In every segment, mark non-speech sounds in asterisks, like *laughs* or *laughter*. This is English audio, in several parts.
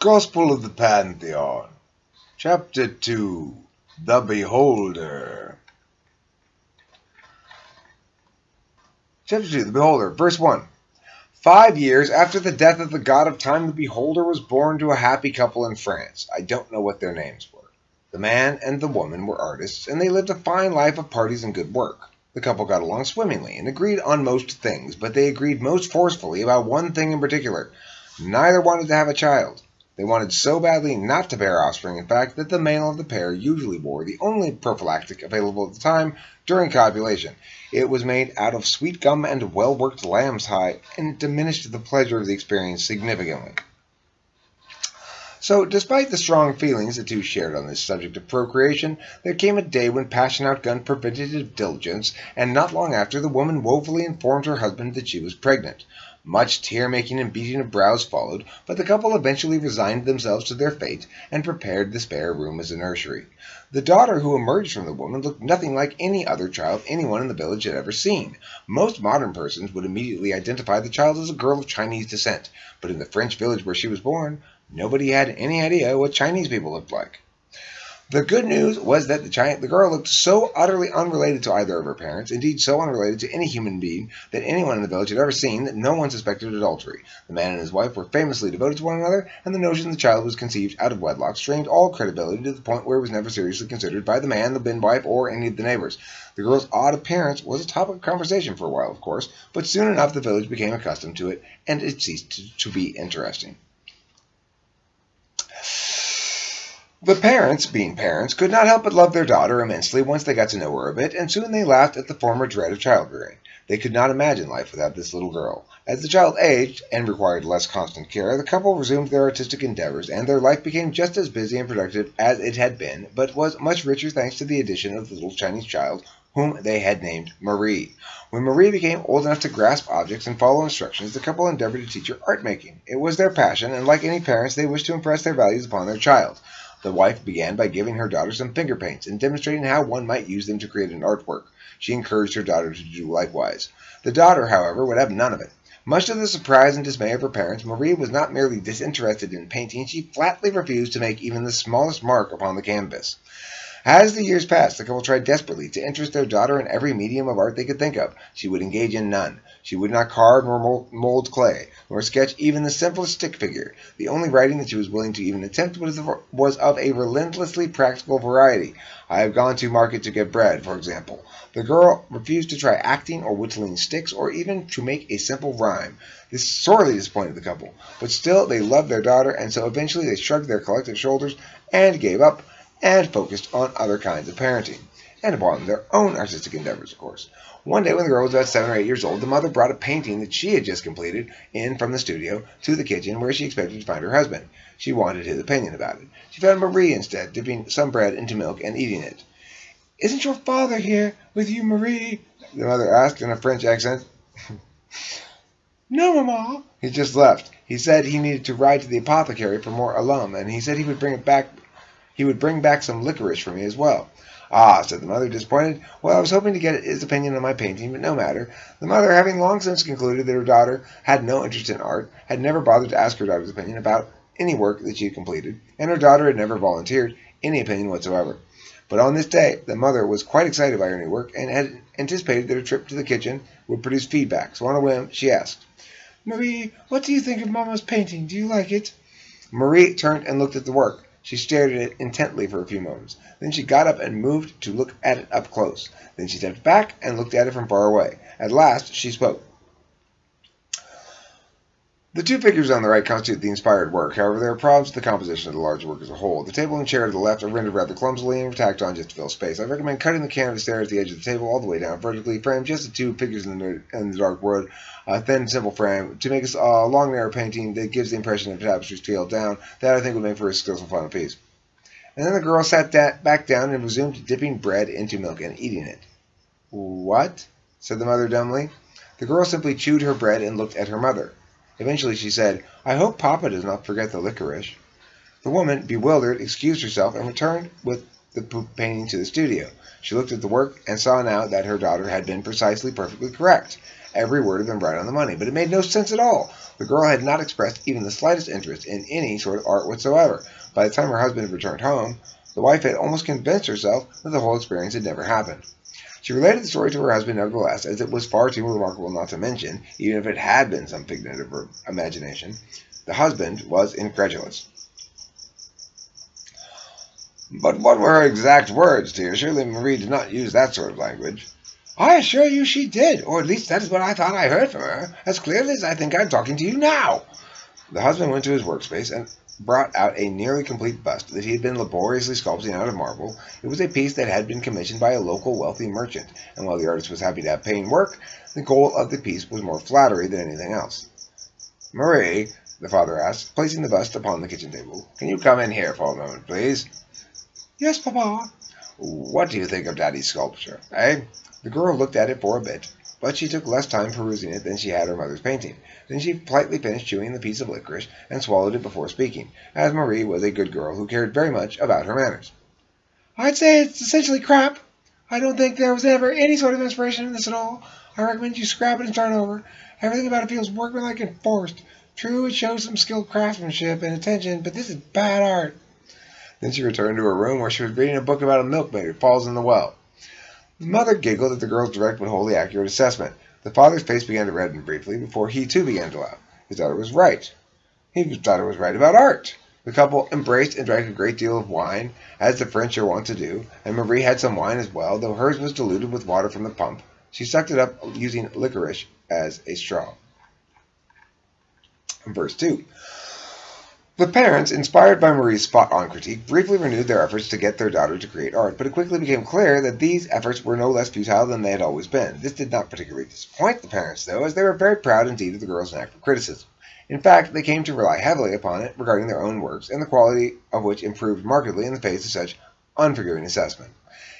Gospel of the Pantheon, Chapter 2 The Beholder. Chapter 2 The Beholder, Verse 1 Five years after the death of the god of time, the Beholder was born to a happy couple in France. I don't know what their names were. The man and the woman were artists, and they lived a fine life of parties and good work. The couple got along swimmingly and agreed on most things, but they agreed most forcefully about one thing in particular. Neither wanted to have a child. They wanted so badly not to bear offspring, in fact, that the male of the pair usually wore the only prophylactic available at the time during copulation. It was made out of sweet gum and well worked lamb's hide, and it diminished the pleasure of the experience significantly. So, despite the strong feelings the two shared on this subject of procreation, there came a day when passion outgunned preventative diligence, and not long after the woman woefully informed her husband that she was pregnant. Much tear making and beating of brows followed, but the couple eventually resigned themselves to their fate and prepared the spare room as a nursery. The daughter who emerged from the woman looked nothing like any other child anyone in the village had ever seen. Most modern persons would immediately identify the child as a girl of Chinese descent, but in the French village where she was born, nobody had any idea what Chinese people looked like. The good news was that the, giant, the girl looked so utterly unrelated to either of her parents, indeed so unrelated to any human being that anyone in the village had ever seen, that no one suspected adultery. The man and his wife were famously devoted to one another, and the notion the child was conceived out of wedlock strained all credibility to the point where it was never seriously considered by the man, the bin wife, or any of the neighbors. The girl's odd appearance was a topic of conversation for a while, of course, but soon enough the village became accustomed to it, and it ceased to, to be interesting. The parents, being parents, could not help but love their daughter immensely once they got to know her a bit, and soon they laughed at the former dread of childbearing. They could not imagine life without this little girl. As the child aged and required less constant care, the couple resumed their artistic endeavors, and their life became just as busy and productive as it had been, but was much richer thanks to the addition of the little Chinese child, whom they had named Marie. When Marie became old enough to grasp objects and follow instructions, the couple endeavored to teach her art making. It was their passion, and like any parents, they wished to impress their values upon their child. The wife began by giving her daughter some finger paints and demonstrating how one might use them to create an artwork. She encouraged her daughter to do likewise. The daughter, however, would have none of it. Much to the surprise and dismay of her parents, Marie was not merely disinterested in painting, she flatly refused to make even the smallest mark upon the canvas. As the years passed, the couple tried desperately to interest their daughter in every medium of art they could think of. She would engage in none. She would not carve nor mold clay, nor sketch even the simplest stick figure. The only writing that she was willing to even attempt was of a relentlessly practical variety. I have gone to market to get bread, for example. The girl refused to try acting or whittling sticks or even to make a simple rhyme. This sorely disappointed the couple, but still they loved their daughter, and so eventually they shrugged their collective shoulders and gave up and focused on other kinds of parenting and upon their own artistic endeavors, of course. One day, when the girl was about seven or eight years old, the mother brought a painting that she had just completed in from the studio to the kitchen where she expected to find her husband. She wanted his opinion about it. She found Marie instead, dipping some bread into milk and eating it. Isn't your father here with you, Marie? The mother asked in a French accent. *laughs* no, Mamma. He just left. He said he needed to ride to the apothecary for more alum, and he said he would bring it back. He would bring back some licorice for me as well. Ah, said the mother, disappointed. Well, I was hoping to get his opinion on my painting, but no matter. The mother, having long since concluded that her daughter had no interest in art, had never bothered to ask her daughter's opinion about any work that she had completed, and her daughter had never volunteered any opinion whatsoever. But on this day, the mother was quite excited by her new work and had anticipated that a trip to the kitchen would produce feedback. So on a whim, she asked, Marie, what do you think of Mamma's painting? Do you like it? Marie turned and looked at the work. She stared at it intently for a few moments. Then she got up and moved to look at it up close. Then she stepped back and looked at it from far away. At last she spoke. The two figures on the right constitute the inspired work. However, there are problems with the composition of the larger work as a whole. The table and chair to the left are rendered rather clumsily and tacked on just to fill space. I recommend cutting the canvas there at the edge of the table all the way down, vertically framed just the two figures in the, in the dark wood, a thin, simple frame, to make a uh, long, narrow painting that gives the impression of tapestry scaled down. That I think would make for a skillful final piece. And then the girl sat back down and resumed dipping bread into milk and eating it. What? said the mother dumbly. The girl simply chewed her bread and looked at her mother. Eventually she said, I hope Papa does not forget the licorice. The woman, bewildered, excused herself and returned with the painting to the studio. She looked at the work and saw now that her daughter had been precisely perfectly correct. Every word had been right on the money, but it made no sense at all. The girl had not expressed even the slightest interest in any sort of art whatsoever. By the time her husband returned home, the wife had almost convinced herself that the whole experience had never happened. She related the story to her husband nevertheless, as it was far too remarkable not to mention, even if it had been some figment of her imagination. The husband was incredulous. But what were her exact words, dear? Surely Marie did not use that sort of language. I assure you she did, or at least that is what I thought I heard from her, as clearly as I think I'm talking to you now. The husband went to his workspace and brought out a nearly complete bust that he had been laboriously sculpting out of marble. It was a piece that had been commissioned by a local wealthy merchant, and while the artist was happy to have paying work, the goal of the piece was more flattery than anything else. Marie, the father asked, placing the bust upon the kitchen table, can you come in here for a moment, please? Yes, Papa. What do you think of Daddy's sculpture, eh? The girl looked at it for a bit, but she took less time perusing it than she had her mother's painting. Then she politely finished chewing the piece of licorice and swallowed it before speaking, as Marie was a good girl who cared very much about her manners. I'd say it's essentially crap. I don't think there was ever any sort of inspiration in this at all. I recommend you scrap it and start over. Everything about it feels workmanlike and forced. True, it shows some skilled craftsmanship and attention, but this is bad art. Then she returned to her room where she was reading a book about a milkmaid who falls in the well. The mother giggled at the girl's direct but wholly accurate assessment. The father's face began to redden briefly before he too began to laugh. His daughter was right. His daughter was right about art. The couple embraced and drank a great deal of wine, as the French are wont to do, and Marie had some wine as well, though hers was diluted with water from the pump. She sucked it up using licorice as a straw. Verse 2. The parents, inspired by Marie's spot-on critique, briefly renewed their efforts to get their daughter to create art, but it quickly became clear that these efforts were no less futile than they had always been. This did not particularly disappoint the parents, though, as they were very proud indeed of the girl's knack for criticism. In fact, they came to rely heavily upon it regarding their own works, and the quality of which improved markedly in the face of such unforgiving assessment.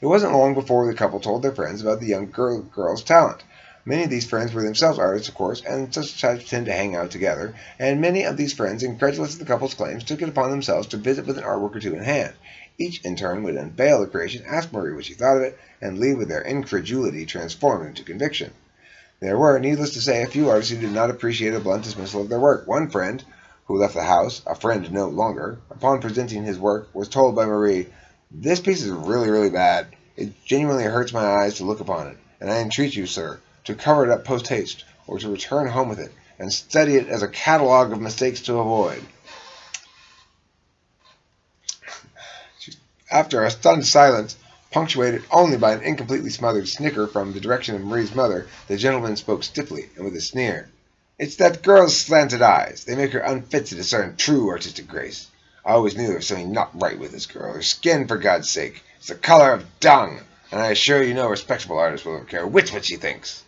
It wasn't long before the couple told their friends about the young girl, girl's talent. Many of these friends were themselves artists, of course, and such types tend to hang out together, and many of these friends, incredulous of the couple's claims, took it upon themselves to visit with an artwork or two in hand. Each, in turn, would unveil the creation, ask Marie what she thought of it, and leave with their incredulity transformed into conviction. There were, needless to say, a few artists who did not appreciate a blunt dismissal of their work. One friend, who left the house, a friend no longer, upon presenting his work, was told by Marie, This piece is really, really bad. It genuinely hurts my eyes to look upon it, and I entreat you, sir, to cover it up post haste, or to return home with it and study it as a catalogue of mistakes to avoid. After a stunned silence, punctuated only by an incompletely smothered snicker from the direction of Marie's mother, the gentleman spoke stiffly and with a sneer. It's that girl's slanted eyes. They make her unfit to discern true artistic grace. I always knew there was something not right with this girl. Her skin, for God's sake, is the color of dung, and I assure you no respectable artist will ever care which what she thinks.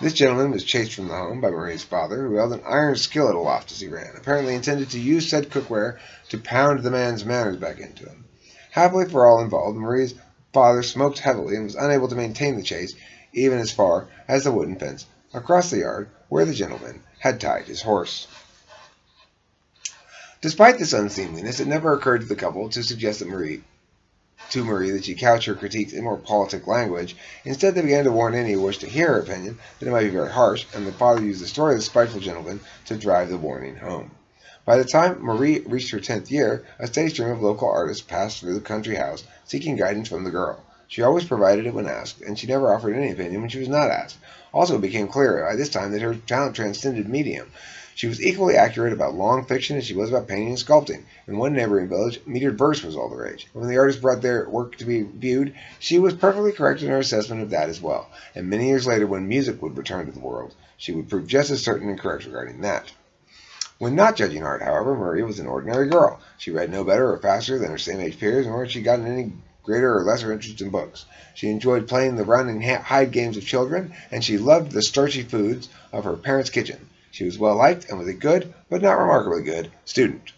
This gentleman was chased from the home by Marie's father, who held an iron skillet aloft as he ran, apparently intended to use said cookware to pound the man's manners back into him. Happily for all involved, Marie's father smoked heavily and was unable to maintain the chase even as far as the wooden fence across the yard where the gentleman had tied his horse. Despite this unseemliness, it never occurred to the couple to suggest that Marie to Marie that she couch her critiques in more politic language. Instead, they began to warn any who wished to hear her opinion that it might be very harsh, and the father used the story of the spiteful gentleman to drive the warning home. By the time Marie reached her tenth year, a steady stream of local artists passed through the country house, seeking guidance from the girl. She always provided it when asked, and she never offered any opinion when she was not asked. Also, it became clear by this time that her talent transcended medium. She was equally accurate about long fiction as she was about painting and sculpting. In one neighboring village, metered verse was all the rage. When the artist brought their work to be viewed, she was perfectly correct in her assessment of that as well. And many years later, when music would return to the world, she would prove just as certain and correct regarding that. When not judging art, however, Maria was an ordinary girl. She read no better or faster than her same age peers, nor had she gotten any greater or lesser interest in books. She enjoyed playing the run and hide games of children, and she loved the starchy foods of her parents' kitchen. She was well liked and was a good, but not remarkably good, student.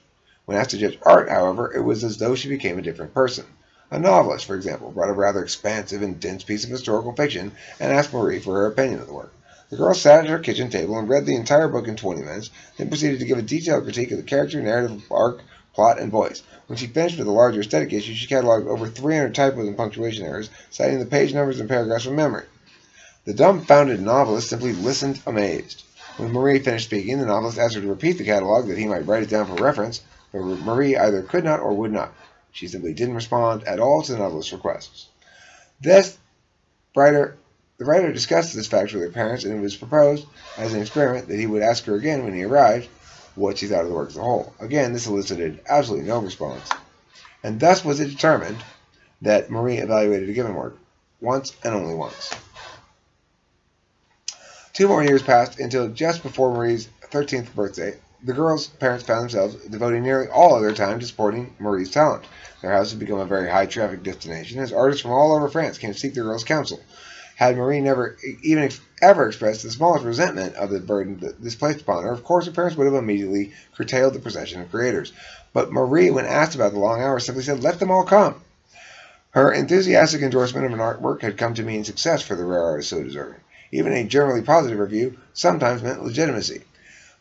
When asked to judge art, however, it was as though she became a different person. A novelist, for example, brought a rather expansive and dense piece of historical fiction and asked Marie for her opinion of the work. The girl sat at her kitchen table and read the entire book in 20 minutes, then proceeded to give a detailed critique of the character, narrative, arc, plot, and voice. When she finished with the larger aesthetic issue, she cataloged over 300 typos and punctuation errors, citing the page numbers and paragraphs from memory. The dumbfounded novelist simply listened amazed. When Marie finished speaking, the novelist asked her to repeat the catalog that he might write it down for reference, but Marie either could not or would not. She simply didn't respond at all to the novelist's requests. This writer, the writer discussed this fact with her parents, and it was proposed as an experiment that he would ask her again when he arrived what she thought of the work as a whole. Again, this elicited absolutely no response, and thus was it determined that Marie evaluated a given work once and only once. Two more years passed until just before Marie's 13th birthday, the girls' parents found themselves devoting nearly all of their time to supporting Marie's talent. Their house had become a very high traffic destination as artists from all over France came to seek the girls' counsel. Had Marie never even ever expressed the smallest resentment of the burden that this placed upon her, of course her parents would have immediately curtailed the procession of creators. But Marie, when asked about the long hours, simply said, Let them all come. Her enthusiastic endorsement of an artwork had come to mean success for the rare artist so deserving. Even a generally positive review sometimes meant legitimacy.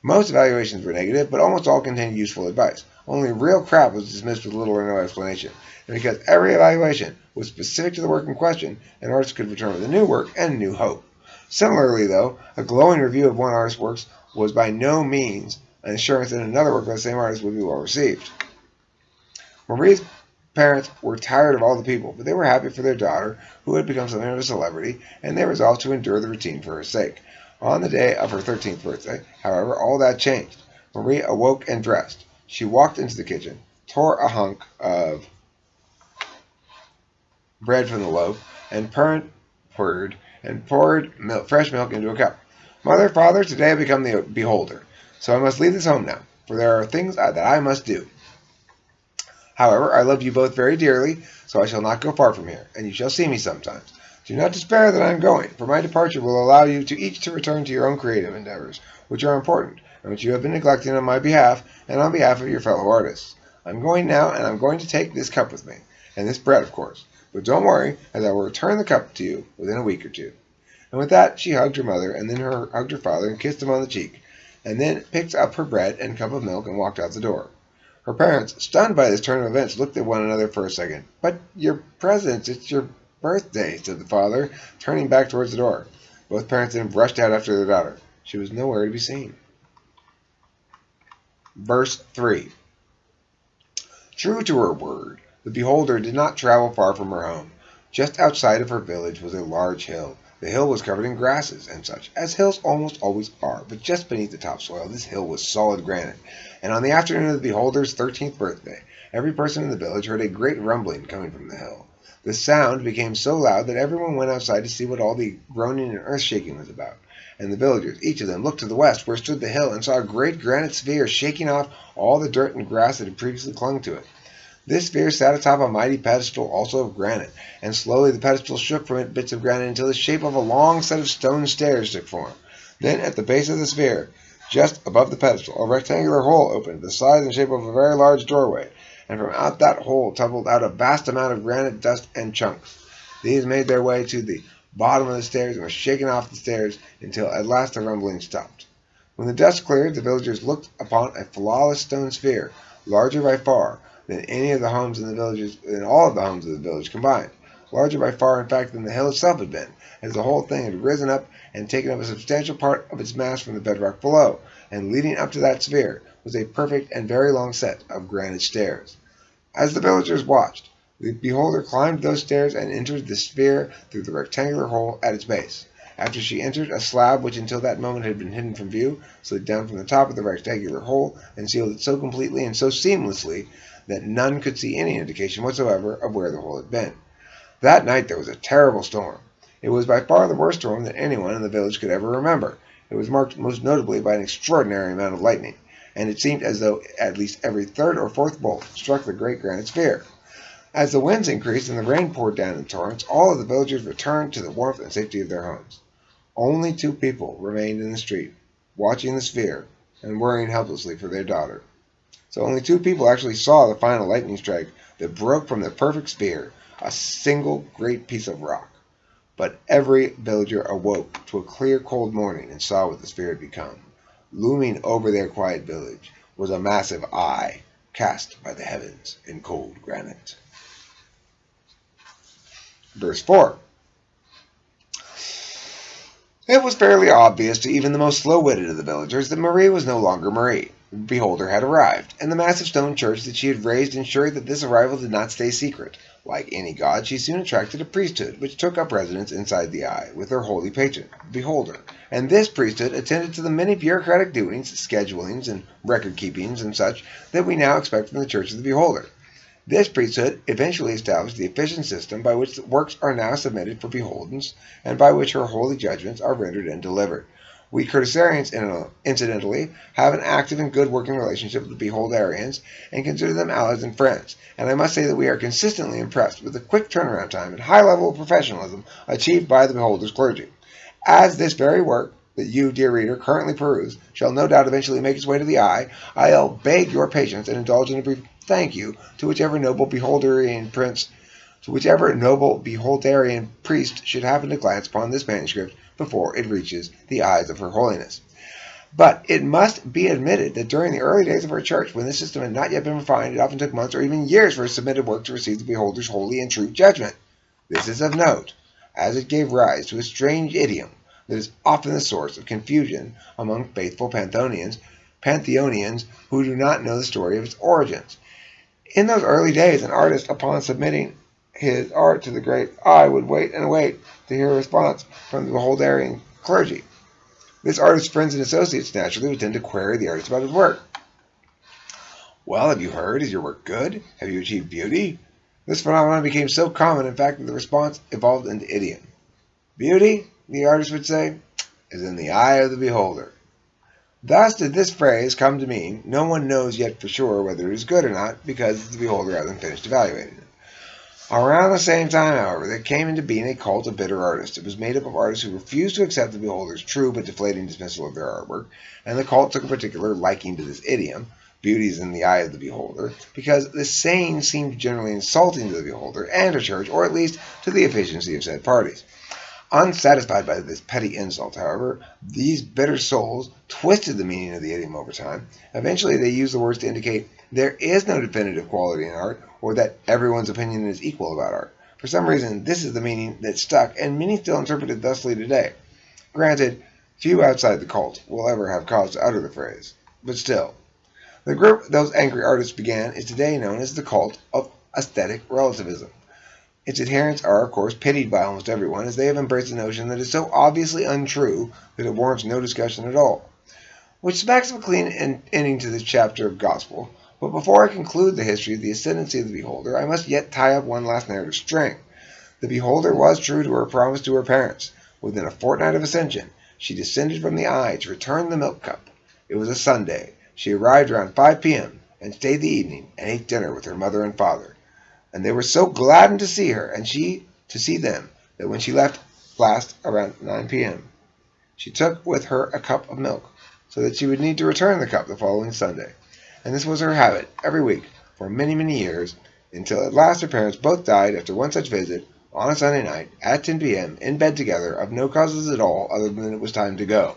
Most evaluations were negative, but almost all contained useful advice. Only real crap was dismissed with little or no explanation. And because every evaluation was specific to the work in question, an artist could return with a new work and new hope. Similarly, though, a glowing review of one artist's works was by no means an assurance that another work by the same artist would be well received. Marie's parents were tired of all the people, but they were happy for their daughter, who had become something of a celebrity, and they resolved to endure the routine for her sake. On the day of her 13th birthday, however, all that changed. Marie awoke and dressed. She walked into the kitchen, tore a hunk of bread from the loaf, and purred and poured milk, fresh milk into a cup. Mother, father, today I become the beholder, so I must leave this home now, for there are things that I must do. However, I love you both very dearly, so I shall not go far from here, and you shall see me sometimes. Do not despair that I am going, for my departure will allow you to each to return to your own creative endeavors, which are important, and which you have been neglecting on my behalf and on behalf of your fellow artists. I'm going now, and I'm going to take this cup with me, and this bread, of course. But don't worry, as I will return the cup to you within a week or two. And with that, she hugged her mother, and then her, hugged her father, and kissed him on the cheek, and then picked up her bread and cup of milk and walked out the door. Her parents, stunned by this turn of events, looked at one another for a second. But your presents, it's your birthday, said the father, turning back towards the door. Both parents then rushed out after their daughter. She was nowhere to be seen. Verse 3 True to her word, the beholder did not travel far from her home. Just outside of her village was a large hill. The hill was covered in grasses and such, as hills almost always are, but just beneath the topsoil this hill was solid granite. And on the afternoon of the beholder's thirteenth birthday, every person in the village heard a great rumbling coming from the hill. The sound became so loud that everyone went outside to see what all the groaning and earth shaking was about. And the villagers, each of them, looked to the west, where stood the hill, and saw a great granite sphere shaking off all the dirt and grass that had previously clung to it. This sphere sat atop a mighty pedestal, also of granite, and slowly the pedestal shook from it bits of granite until the shape of a long set of stone stairs took form. Then, at the base of the sphere, just above the pedestal, a rectangular hole opened, the size and shape of a very large doorway, and from out that hole tumbled out a vast amount of granite dust and chunks. These made their way to the bottom of the stairs and were shaken off the stairs until at last the rumbling stopped. When the dust cleared, the villagers looked upon a flawless stone sphere, larger by far, than any of the homes in the villages, than all of the homes of the village combined. Larger by far, in fact, than the hill itself had been, as the whole thing had risen up and taken up a substantial part of its mass from the bedrock below, and leading up to that sphere was a perfect and very long set of granite stairs. As the villagers watched, the beholder climbed those stairs and entered the sphere through the rectangular hole at its base. After she entered, a slab which until that moment had been hidden from view slid down from the top of the rectangular hole and sealed it so completely and so seamlessly that none could see any indication whatsoever of where the hole had been. That night there was a terrible storm. It was by far the worst storm that anyone in the village could ever remember. It was marked most notably by an extraordinary amount of lightning, and it seemed as though at least every third or fourth bolt struck the great granite sphere. As the winds increased and the rain poured down in torrents, all of the villagers returned to the warmth and safety of their homes. Only two people remained in the street, watching the sphere and worrying helplessly for their daughter. So only two people actually saw the final lightning strike that broke from the perfect sphere a single great piece of rock. But every villager awoke to a clear, cold morning and saw what the sphere had become. Looming over their quiet village was a massive eye cast by the heavens in cold granite. Verse 4 It was fairly obvious to even the most slow-witted of the villagers that Marie was no longer Marie. Beholder had arrived, and the massive stone church that she had raised ensured that this arrival did not stay secret. Like any god, she soon attracted a priesthood, which took up residence inside the eye, with her holy patron, beholder. And this priesthood attended to the many bureaucratic doings, schedulings, and record-keepings and such that we now expect from the Church of the Beholder. This priesthood eventually established the efficient system by which the works are now submitted for beholdens, and by which her holy judgments are rendered and delivered. We Curtisarians, incidentally, have an active and good working relationship with the Beholderians, and consider them allies and friends, and I must say that we are consistently impressed with the quick turnaround time and high level of professionalism achieved by the Beholder's clergy. As this very work, that you, dear reader, currently peruse, shall no doubt eventually make its way to the eye, I'll beg your patience and indulge in a brief thank you to whichever noble beholderian prince, to whichever noble beholderian priest should happen to glance upon this manuscript before it reaches the eyes of Her Holiness. But it must be admitted that during the early days of our church, when this system had not yet been refined, it often took months or even years for a submitted work to receive the beholder's holy and true judgment. This is of note, as it gave rise to a strange idiom that is often the source of confusion among faithful Pantheonians, Pantheonians who do not know the story of its origins. In those early days, an artist, upon submitting his art to the great eye, would wait and wait to hear a response from the Beholderian clergy. This artist's friends and associates naturally would tend to query the artist about his work. Well, have you heard? Is your work good? Have you achieved beauty? This phenomenon became so common, in fact, that the response evolved into idiom. Beauty, the artist would say, is in the eye of the beholder. Thus did this phrase come to mean no one knows yet for sure whether it is good or not because the beholder hasn't finished evaluating it. Around the same time, however, there came into being a cult of bitter artists. It was made up of artists who refused to accept the beholder's true but deflating dismissal of their artwork, and the cult took a particular liking to this idiom, beauty is in the eye of the beholder, because the saying seemed generally insulting to the beholder and a church, or at least to the efficiency of said parties. Unsatisfied by this petty insult, however, these bitter souls twisted the meaning of the idiom over time. Eventually, they used the words to indicate there is no definitive quality in art, or that everyone's opinion is equal about art. For some reason, this is the meaning that stuck, and many still interpret it thusly today. Granted, few outside the cult will ever have cause to utter the phrase, but still. The group those angry artists began is today known as the cult of aesthetic relativism. Its adherents are, of course, pitied by almost everyone, as they have embraced a notion that is so obviously untrue that it warrants no discussion at all. Which smacks of a clean ending to this chapter of Gospel. But before I conclude the history of the ascendancy of the beholder, I must yet tie up one last narrative string. The beholder was true to her promise to her parents. Within a fortnight of ascension, she descended from the eye to return the milk cup. It was a Sunday. She arrived around 5 p.m. and stayed the evening and ate dinner with her mother and father and they were so gladdened to see her, and she to see them, that when she left last around 9 p.m., she took with her a cup of milk, so that she would need to return the cup the following Sunday. And this was her habit every week for many, many years, until at last her parents both died after one such visit on a Sunday night at 10 p.m. in bed together of no causes at all other than it was time to go.